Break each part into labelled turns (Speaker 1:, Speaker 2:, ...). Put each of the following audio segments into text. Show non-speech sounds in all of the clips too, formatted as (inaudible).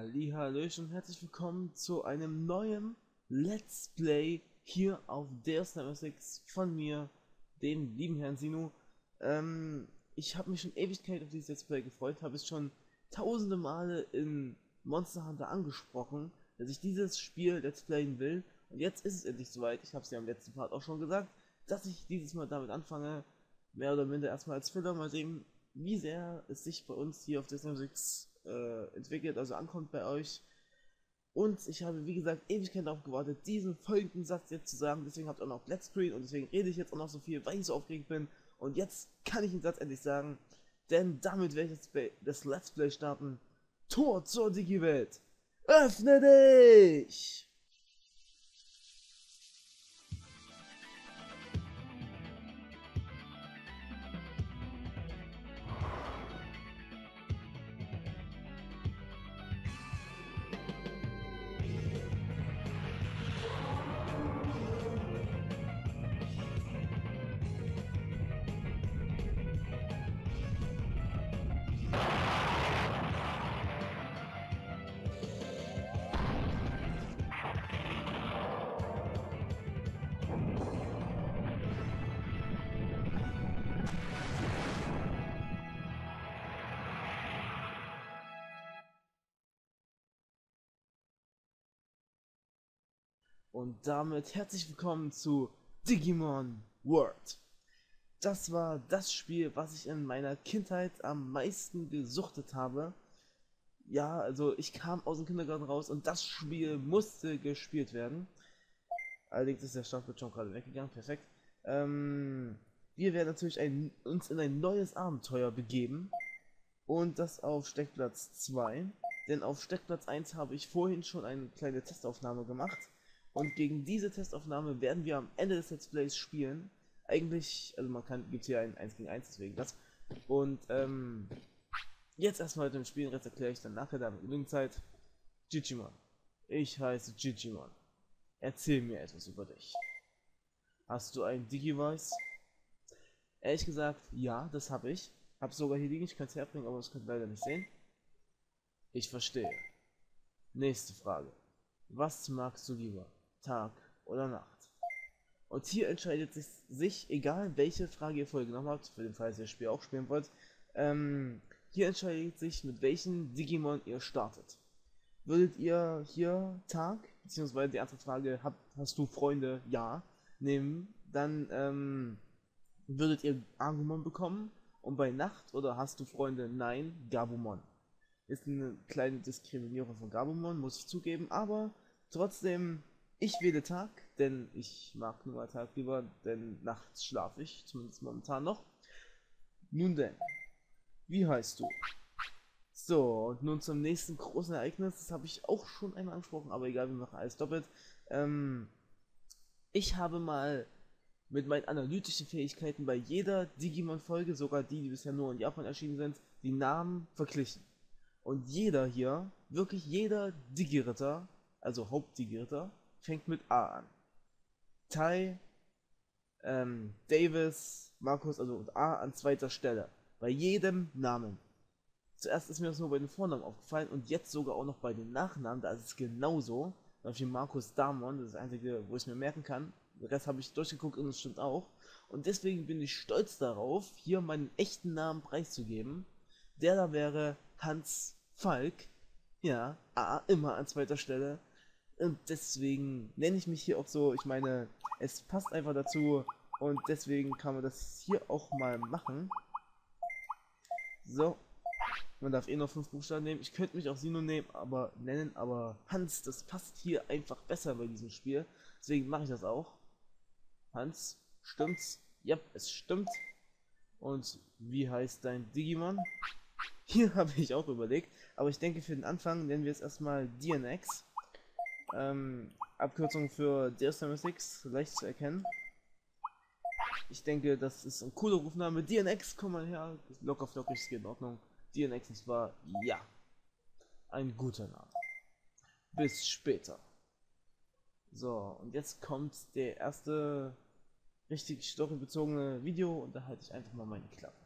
Speaker 1: Hallihallöchen und herzlich willkommen zu einem neuen Let's Play hier auf der Sniper 6 von mir, dem lieben Herrn Sinu. Ähm, ich habe mich schon Ewigkeit auf dieses Let's Play gefreut, habe es schon tausende Male in Monster Hunter angesprochen, dass ich dieses Spiel Let's Playen will. Und jetzt ist es endlich soweit, ich habe es ja im letzten Part auch schon gesagt, dass ich dieses Mal damit anfange, mehr oder minder erstmal als Filler, mal sehen, wie sehr es sich bei uns hier auf der Sniper 6 äh, entwickelt, also ankommt bei euch. Und ich habe, wie gesagt, Ewigkeit darauf gewartet, diesen folgenden Satz jetzt zu sagen. Deswegen habt ihr auch noch Let's Screen und deswegen rede ich jetzt auch noch so viel, weil ich so aufgeregt bin. Und jetzt kann ich den Satz endlich sagen, denn damit werde ich das Let's Play starten. Tor zur Digi-Welt! Öffne dich! Und damit herzlich willkommen zu Digimon World. Das war das Spiel, was ich in meiner Kindheit am meisten gesuchtet habe. Ja, also ich kam aus dem Kindergarten raus und das Spiel musste gespielt werden. Allerdings ist der Startbildschirm gerade weggegangen, perfekt. Ähm, wir werden natürlich ein, uns in ein neues Abenteuer begeben. Und das auf Steckplatz 2. Denn auf Steckplatz 1 habe ich vorhin schon eine kleine Testaufnahme gemacht. Und gegen diese Testaufnahme werden wir am Ende des Let's Plays spielen. Eigentlich, also man kann, gibt hier ein 1 gegen 1, deswegen das. Und ähm, jetzt erstmal mit dem Spielen, Rest erkläre ich dann nachher, da mit genügend Zeit. Jijimon. Ich heiße Jijimon. Erzähl mir etwas über dich. Hast du ein Digivice? Ehrlich gesagt, ja, das habe ich. Hab sogar hier liegen, ich kann es herbringen, aber das könnt ihr leider nicht sehen. Ich verstehe. Nächste Frage. Was magst du lieber? Tag oder Nacht. Und hier entscheidet sich, sich, egal welche Frage ihr vorher genommen habt, für den Fall, dass ihr das Spiel auch spielen wollt, ähm, hier entscheidet sich, mit welchen Digimon ihr startet. Würdet ihr hier Tag, beziehungsweise die andere Frage, hab, hast du Freunde? Ja, nehmen, dann ähm, würdet ihr Agumon bekommen und bei Nacht oder hast du Freunde? Nein, Gabumon. Ist eine kleine Diskriminierung von Gabumon, muss ich zugeben, aber trotzdem ich wähle Tag, denn ich mag nur mal Tag lieber, denn nachts schlafe ich, zumindest momentan noch. Nun denn, wie heißt du? So, und nun zum nächsten großen Ereignis, das habe ich auch schon einmal angesprochen, aber egal, wir machen alles doppelt. Ähm, ich habe mal mit meinen analytischen Fähigkeiten bei jeder Digimon-Folge, sogar die, die bisher nur in Japan erschienen sind, die Namen verglichen. Und jeder hier, wirklich jeder Digi-Ritter, also Haupt-Digi-Ritter, fängt mit A an. Tai, ähm, Davis, Markus, also A an zweiter Stelle. Bei jedem Namen. Zuerst ist mir das nur bei den Vornamen aufgefallen und jetzt sogar auch noch bei den Nachnamen, da ist es genauso. Beispiel Markus Damon, das ist das einzige, wo ich es mir merken kann. Den Rest habe ich durchgeguckt und es stimmt auch. Und deswegen bin ich stolz darauf, hier meinen echten Namen preiszugeben. Der da wäre Hans Falk. Ja, A immer an zweiter Stelle. Und deswegen nenne ich mich hier auch so. Ich meine, es passt einfach dazu. Und deswegen kann man das hier auch mal machen. So. Man darf eh noch fünf Buchstaben nehmen. Ich könnte mich auch Sino nehmen, aber nennen, aber Hans, das passt hier einfach besser bei diesem Spiel. Deswegen mache ich das auch. Hans, stimmt's? Ja, es stimmt. Und wie heißt dein Digimon? Hier (laughs) habe ich auch überlegt, aber ich denke für den Anfang nennen wir es erstmal DNX. Ähm, Abkürzung für DS96, leicht zu erkennen. Ich denke, das ist ein cooler Rufname. DNX, komm mal her. Locker flockig, es geht in Ordnung. DNX, und zwar ja. Ein guter Name. Bis später. So, und jetzt kommt der erste richtig storybezogene Video und da halte ich einfach mal meine Klappe.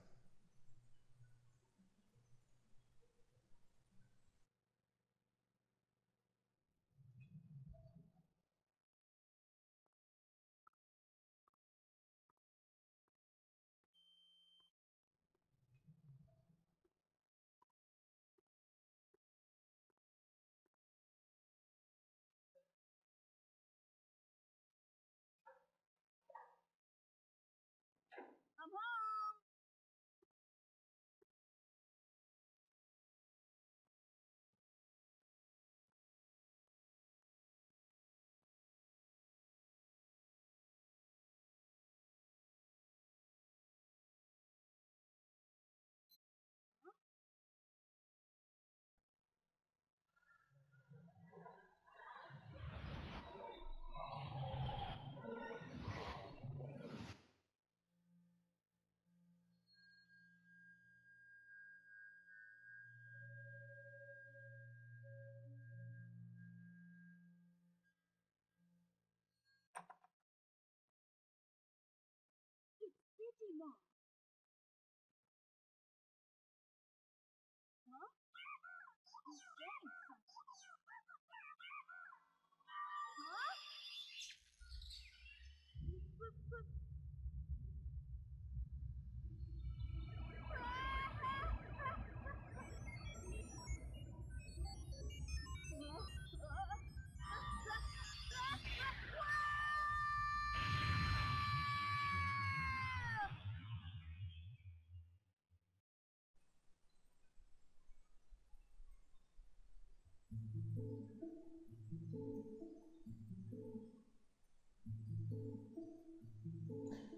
Speaker 2: 寂寞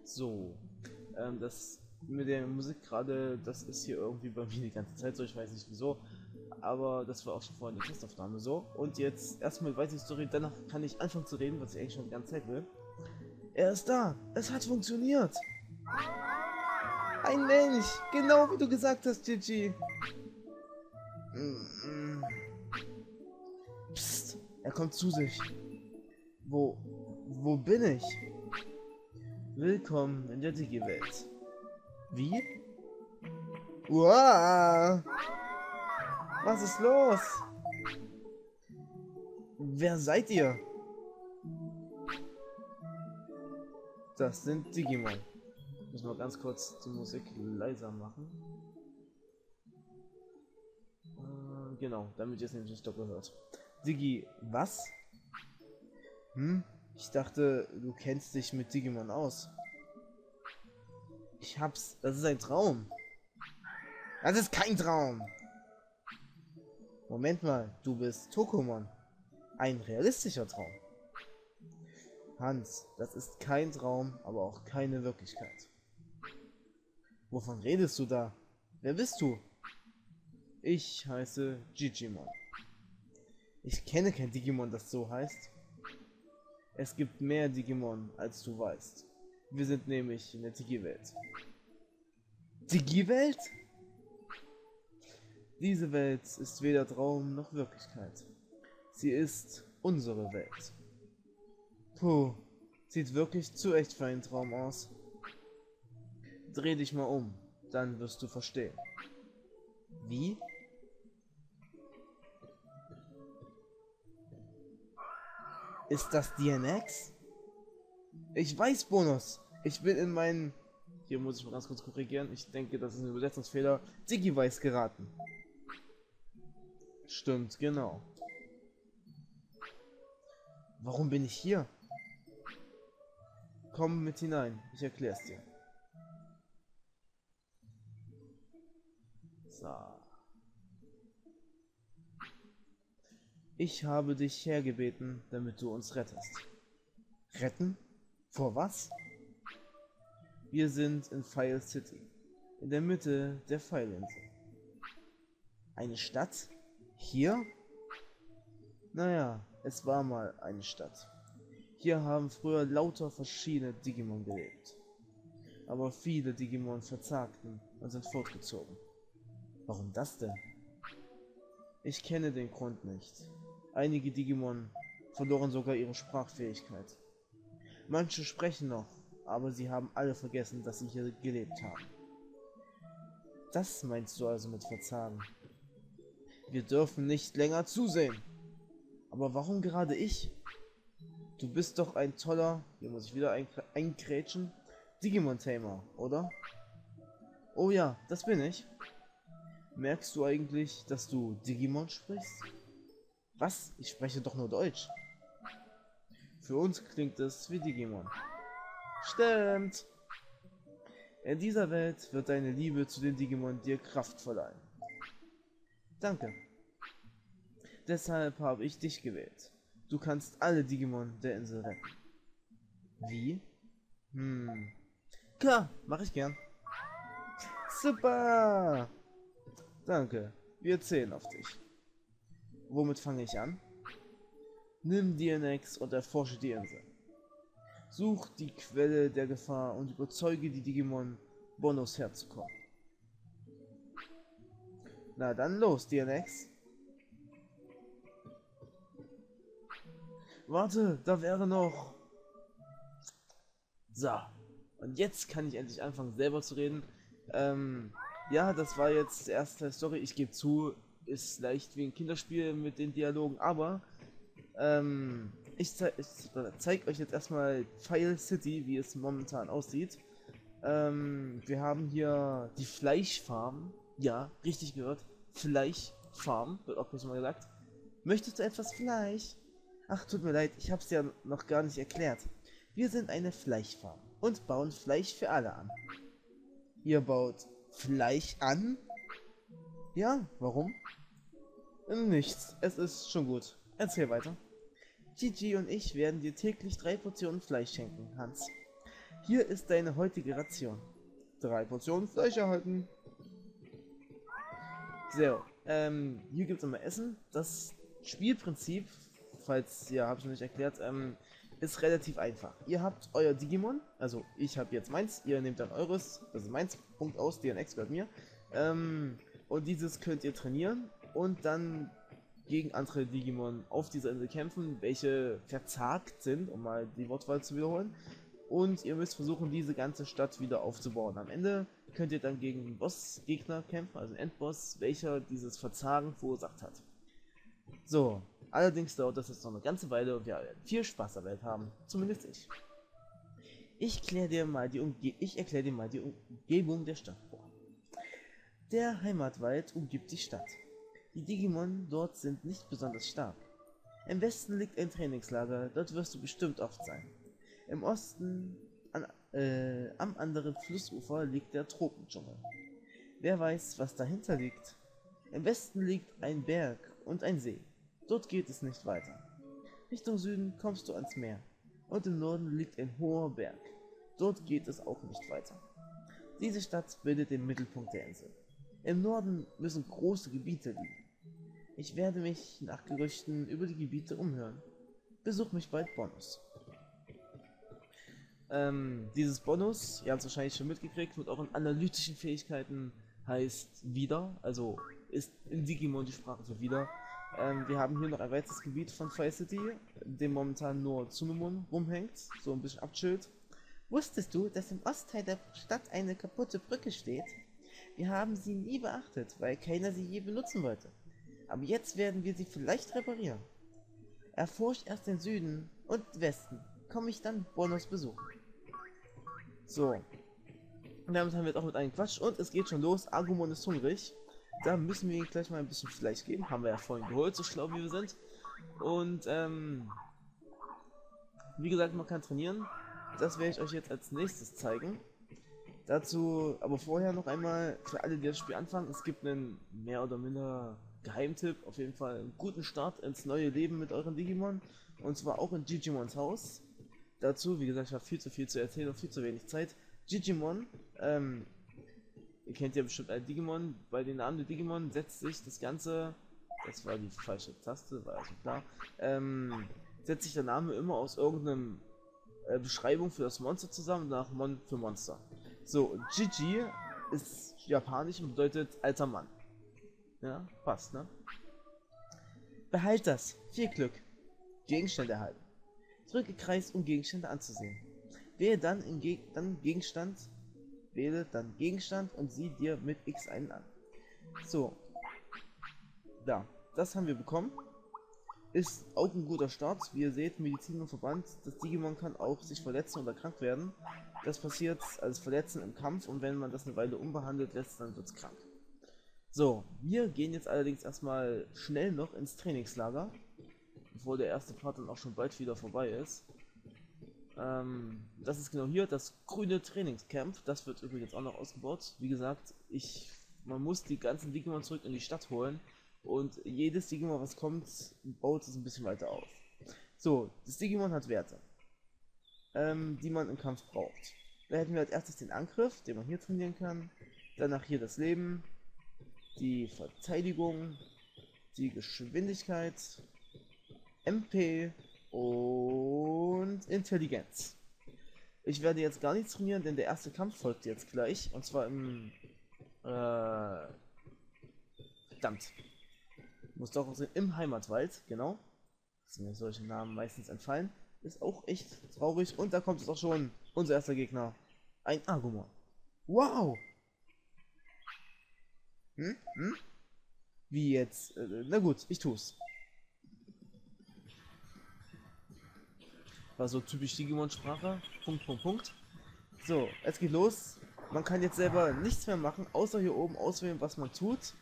Speaker 1: So, ähm, das mit der Musik gerade, das ist hier irgendwie bei mir die ganze Zeit so, ich weiß nicht wieso, aber das war auch schon vorhin die Testaufnahme so. Und jetzt erstmal weiter die Story, danach kann ich anfangen zu reden, was ich eigentlich schon die ganze Zeit will. Er ist da, es hat funktioniert. Ein Mensch, genau wie du gesagt hast, Gigi. Psst, er kommt zu sich. Wo, wo bin ich? Willkommen in der Digi-Welt. Wie? Uah! Was ist los? Wer seid ihr? Das sind Digimon. Ich muss mal ganz kurz die Musik leiser machen. Äh, genau, damit ihr es nämlich nicht doppelt hört. Digi, was? Hm? Ich dachte, du kennst dich mit Digimon aus. Ich hab's. Das ist ein Traum. Das ist kein Traum. Moment mal, du bist Tokomon. Ein realistischer Traum. Hans, das ist kein Traum, aber auch keine Wirklichkeit. Wovon redest du da? Wer bist du? Ich heiße Gigimon. Ich kenne kein Digimon, das so heißt. Es gibt mehr Digimon, als du weißt. Wir sind nämlich in der Digi-Welt. Digi-Welt? Diese Welt ist weder Traum noch Wirklichkeit. Sie ist unsere Welt. Puh, sieht wirklich zu echt für einen Traum aus. Dreh dich mal um, dann wirst du verstehen. Wie? Ist das DNX? Ich weiß, Bonus. Ich bin in meinen... Hier muss ich mal ganz kurz korrigieren. Ich denke, das ist ein Übersetzungsfehler. Digi-Weiß geraten. Stimmt, genau. Warum bin ich hier? Komm mit hinein. Ich erklär's dir. So. Ich habe dich hergebeten, damit du uns rettest. Retten? Vor was? Wir sind in File City, in der Mitte der Pfeilinsel. Eine Stadt? Hier? Naja, es war mal eine Stadt. Hier haben früher lauter verschiedene Digimon gelebt. Aber viele Digimon verzagten und sind fortgezogen. Warum das denn? Ich kenne den Grund nicht. Einige Digimon verloren sogar ihre Sprachfähigkeit. Manche sprechen noch, aber sie haben alle vergessen, dass sie hier gelebt haben. Das meinst du also mit Verzagen? Wir dürfen nicht länger zusehen. Aber warum gerade ich? Du bist doch ein toller, hier muss ich wieder einkrätschen, Digimon-Tamer, oder? Oh ja, das bin ich. Merkst du eigentlich, dass du Digimon sprichst? Was? Ich spreche doch nur Deutsch. Für uns klingt es wie Digimon. Stimmt. In dieser Welt wird deine Liebe zu den Digimon dir Kraft verleihen. Danke. Deshalb habe ich dich gewählt. Du kannst alle Digimon der Insel retten. Wie? Hm. Klar, mache ich gern. Super! Danke, wir zählen auf dich. Womit fange ich an? Nimm DNX und erforsche die Insel. Such die Quelle der Gefahr und überzeuge die Digimon, Bonus herzukommen. Na dann los, DNX. Warte, da wäre noch... So, Und jetzt kann ich endlich anfangen, selber zu reden. Ähm, ja, das war jetzt Teil Story. Ich gebe zu, ist leicht wie ein Kinderspiel mit den Dialogen, aber ähm, ich, zei ich zeige euch jetzt erstmal File City, wie es momentan aussieht. Ähm, wir haben hier die Fleischfarm. Ja, richtig gehört. Fleischfarm, wird auch bloß mal gesagt. Möchtest du etwas Fleisch? Ach, tut mir leid, ich hab's ja noch gar nicht erklärt. Wir sind eine Fleischfarm und bauen Fleisch für alle an. Ihr baut Fleisch an? Ja, warum? Nichts, es ist schon gut. Erzähl weiter. Gigi und ich werden dir täglich drei Portionen Fleisch schenken, Hans. Hier ist deine heutige Ration. Drei Portionen Fleisch erhalten. So, ähm, hier gibt es immer Essen. Das Spielprinzip, falls, ja, habe ich noch nicht erklärt, ähm, ist relativ einfach. Ihr habt euer Digimon, also ich habe jetzt meins, ihr nehmt dann eures, das ist meins, Punkt aus, DNX gehört mir. Ähm, und dieses könnt ihr trainieren und dann gegen andere Digimon auf dieser Insel kämpfen, welche verzagt sind, um mal die Wortwahl zu wiederholen. Und ihr müsst versuchen, diese ganze Stadt wieder aufzubauen. Am Ende könnt ihr dann gegen einen Bossgegner kämpfen, also einen Endboss, welcher dieses Verzagen verursacht hat. So, allerdings dauert das jetzt noch eine ganze Weile und wir werden viel Spaß Welt haben. Zumindest ich. Ich erkläre dir mal die Umge ich erkläre dir mal die Umgebung der Stadt vor. Der Heimatwald umgibt die Stadt. Die Digimon dort sind nicht besonders stark. Im Westen liegt ein Trainingslager, dort wirst du bestimmt oft sein. Im Osten, an, äh, am anderen Flussufer, liegt der Tropendschungel. Wer weiß, was dahinter liegt? Im Westen liegt ein Berg und ein See. Dort geht es nicht weiter. Richtung Süden kommst du ans Meer. Und im Norden liegt ein hoher Berg. Dort geht es auch nicht weiter. Diese Stadt bildet den Mittelpunkt der Insel. Im Norden müssen große Gebiete liegen. Ich werde mich nach Gerüchten über die Gebiete umhören. Besuch mich bald Bonus. Ähm, dieses Bonus, ihr habt es wahrscheinlich schon mitgekriegt, mit euren analytischen Fähigkeiten heißt wieder, also ist in Digimon die Sprache für wieder. Ähm, wir haben hier noch ein weiteres Gebiet von Fire City, in dem momentan nur Tsumemon rumhängt, so ein bisschen abchillt. Wusstest du, dass im Ostteil der Stadt eine kaputte Brücke steht? Wir haben sie nie beachtet, weil keiner sie je benutzen wollte. Aber jetzt werden wir sie vielleicht reparieren. Erforscht erst den Süden und Westen. Komme ich dann Bonus besuchen. So. Damit haben wir jetzt auch mit einem Quatsch. Und es geht schon los. Agumon ist hungrig. Da müssen wir ihm gleich mal ein bisschen Fleisch geben. Haben wir ja vorhin geholt, so schlau wie wir sind. Und, ähm... Wie gesagt, man kann trainieren. Das werde ich euch jetzt als nächstes zeigen. Dazu aber vorher noch einmal für alle, die das Spiel anfangen. Es gibt einen mehr oder minder Geheimtipp, auf jeden Fall einen guten Start ins neue Leben mit euren Digimon. Und zwar auch in Digimons Haus. Dazu, wie gesagt, ich habe viel zu viel zu erzählen und viel zu wenig Zeit. Digimon, ähm, ihr kennt ja bestimmt ein Digimon, bei den Namen der Digimon setzt sich das Ganze, das war die falsche Taste, war also klar, ähm, setzt sich der Name immer aus irgendeinem äh, Beschreibung für das Monster zusammen, nach Mon für Monster. So, Gigi ist japanisch und bedeutet alter Mann. Ja, passt, ne? Behalt das. Viel Glück. Gegenstände erhalten. Drücke Kreis, um Gegenstände anzusehen. Wähle dann, in Ge dann Gegenstand, wähle dann Gegenstand und sieh dir mit X einen an. So. Da. Das haben wir bekommen. Ist auch ein guter Start. Wie ihr seht, Medizin und Verband. Das Digimon kann auch sich verletzen oder krank werden. Das passiert als Verletzen im Kampf und wenn man das eine Weile unbehandelt lässt, dann wird es krank. So, wir gehen jetzt allerdings erstmal schnell noch ins Trainingslager, bevor der erste Part dann auch schon bald wieder vorbei ist. Ähm, das ist genau hier, das grüne Trainingscamp. Das wird übrigens auch noch ausgebaut. Wie gesagt, ich, man muss die ganzen Digimon zurück in die Stadt holen und jedes Digimon, was kommt, baut es ein bisschen weiter auf. So, das Digimon hat Werte, ähm, die man im Kampf braucht. Da hätten wir als erstes den Angriff, den man hier trainieren kann. Danach hier das Leben, die Verteidigung, die Geschwindigkeit, MP und Intelligenz. Ich werde jetzt gar nichts trainieren, denn der erste Kampf folgt jetzt gleich. Und zwar im... Äh, verdammt. Muss doch sein, im Heimatwald, genau. Dass mir solche Namen meistens entfallen. Ist auch echt traurig. Und da kommt es auch schon unser erster Gegner. Ein Agumon. Wow! Hm? Hm? Wie jetzt? Äh, na gut, ich tu's. War so typisch Digimon-Sprache. Punkt, Punkt, Punkt. So, es geht los. Man kann jetzt selber nichts mehr machen, außer hier oben auswählen, was man tut.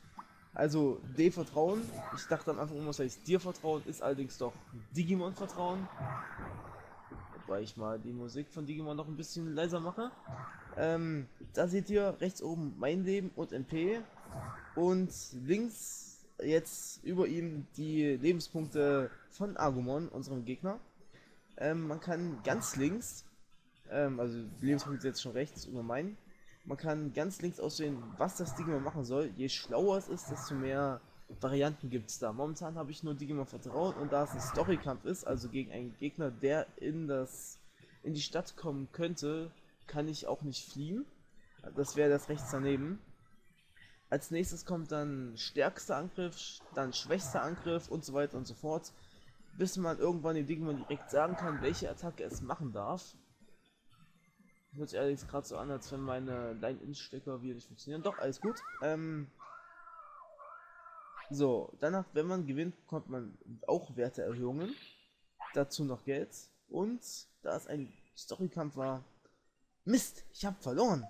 Speaker 1: Also D Vertrauen. Ich dachte am Anfang das heißt dir Vertrauen, ist allerdings doch Digimon Vertrauen. Wobei ich mal die Musik von Digimon noch ein bisschen leiser mache. Ähm, da seht ihr rechts oben mein Leben und MP. Und links jetzt über ihm die Lebenspunkte von Agumon, unserem Gegner. Ähm, man kann ganz links, ähm, also Lebenspunkte jetzt schon rechts über meinen, man kann ganz links auswählen, was das Digimon machen soll. Je schlauer es ist, desto mehr Varianten gibt es da. Momentan habe ich nur Digimon Vertrauen und da es ein Storykampf ist, also gegen einen Gegner, der in das in die Stadt kommen könnte, kann ich auch nicht fliehen. Das wäre das rechts daneben. Als nächstes kommt dann stärkster Angriff, dann schwächster Angriff und so weiter und so fort, bis man irgendwann den Digimon direkt sagen kann, welche Attacke es machen darf. Hört sich allerdings gerade so an, als wenn meine Line-In-Stecker wieder nicht funktionieren. Doch, alles gut. Ähm, so, danach, wenn man gewinnt, bekommt man auch Werteerhöhungen. Dazu noch Geld. Und da es ein Storykampf war. Mist, ich habe verloren.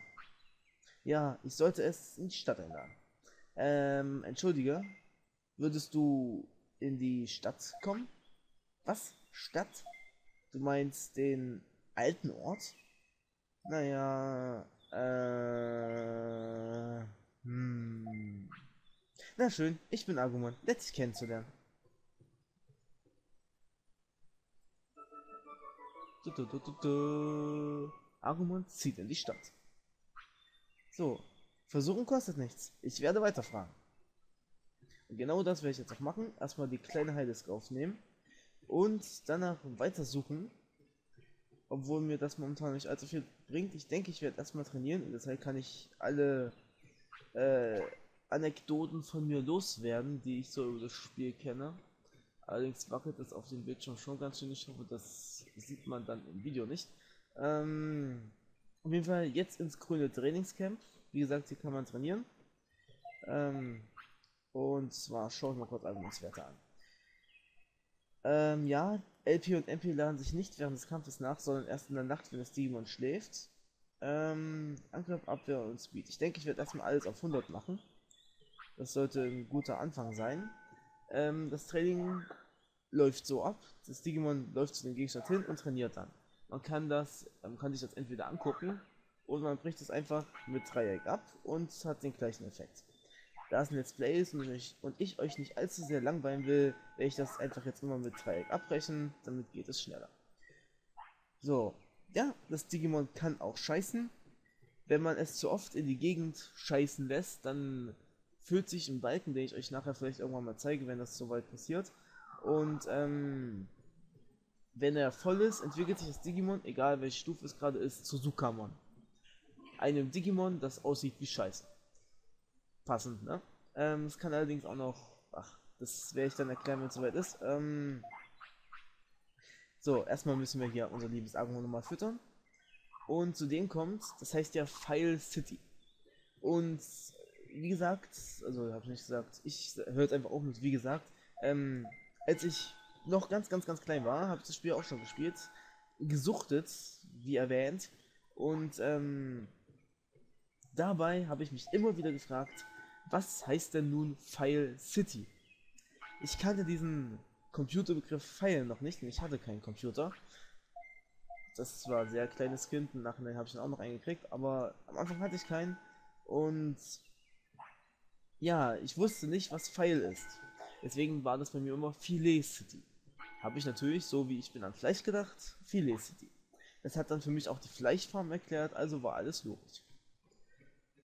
Speaker 1: Ja, ich sollte es in die Stadt einladen. Ähm, entschuldige. Würdest du in die Stadt kommen? Was? Stadt? Du meinst den alten Ort? Naja, äh, hm. Na schön, ich bin Argument. Nett dich kennenzulernen. Du, du, du, du, du. Argument zieht in die Stadt. So, versuchen kostet nichts. Ich werde weiterfragen. Und genau das werde ich jetzt auch machen. Erstmal die kleine Heilisk aufnehmen. Und danach weitersuchen. Obwohl mir das momentan nicht allzu viel bringt. Ich denke, ich werde erstmal trainieren. Und deshalb kann ich alle äh, Anekdoten von mir loswerden, die ich so über das Spiel kenne. Allerdings wackelt es auf dem Bildschirm schon ganz schön. Ich hoffe, das sieht man dann im Video nicht. Ähm, auf jeden Fall jetzt ins grüne Trainingscamp. Wie gesagt, hier kann man trainieren. Ähm, und zwar schaue ich mal kurz Argumentswerte an. Ähm, ja, LP und MP laden sich nicht während des Kampfes nach, sondern erst in der Nacht, wenn das Digimon schläft. Ähm, Angriff, Abwehr und Speed. Ich denke, ich werde erstmal alles auf 100 machen. Das sollte ein guter Anfang sein. Ähm, das Training läuft so ab. Das Digimon läuft zu dem Gegenstand hin und trainiert dann. Man kann das, man kann sich das entweder angucken oder man bricht es einfach mit Dreieck ab und hat den gleichen Effekt. Da es ein Let's Play ist und ich, und ich euch nicht allzu sehr langweilen will, werde ich das einfach jetzt immer mit Dreieck abbrechen, damit geht es schneller. So, ja, das Digimon kann auch scheißen. Wenn man es zu oft in die Gegend scheißen lässt, dann füllt sich ein Balken, den ich euch nachher vielleicht irgendwann mal zeige, wenn das soweit passiert. Und ähm, wenn er voll ist, entwickelt sich das Digimon, egal welche Stufe es gerade ist, zu Sukamon. Einem Digimon, das aussieht wie Scheiße. Passend, ne? Ähm, es kann allerdings auch noch. Ach, das werde ich dann erklären, wenn es soweit ist. Ähm, so, erstmal müssen wir hier unser liebes Agumon nochmal füttern. Und zu dem kommt, das heißt ja File City. Und wie gesagt, also habe ich nicht gesagt, ich höre einfach auf mit wie gesagt, ähm, als ich noch ganz, ganz, ganz klein war, habe ich das Spiel auch schon gespielt, gesuchtet, wie erwähnt, und ähm, dabei habe ich mich immer wieder gefragt, was heißt denn nun File City? Ich kannte diesen Computerbegriff File noch nicht, denn ich hatte keinen Computer. Das war ein sehr kleines Kind, nachher habe ich ihn auch noch eingekriegt, aber am Anfang hatte ich keinen. Und ja, ich wusste nicht, was File ist. Deswegen war das bei mir immer Filet City. Habe ich natürlich, so wie ich bin an Fleisch gedacht, Filet City. Das hat dann für mich auch die Fleischfarm erklärt, also war alles logisch.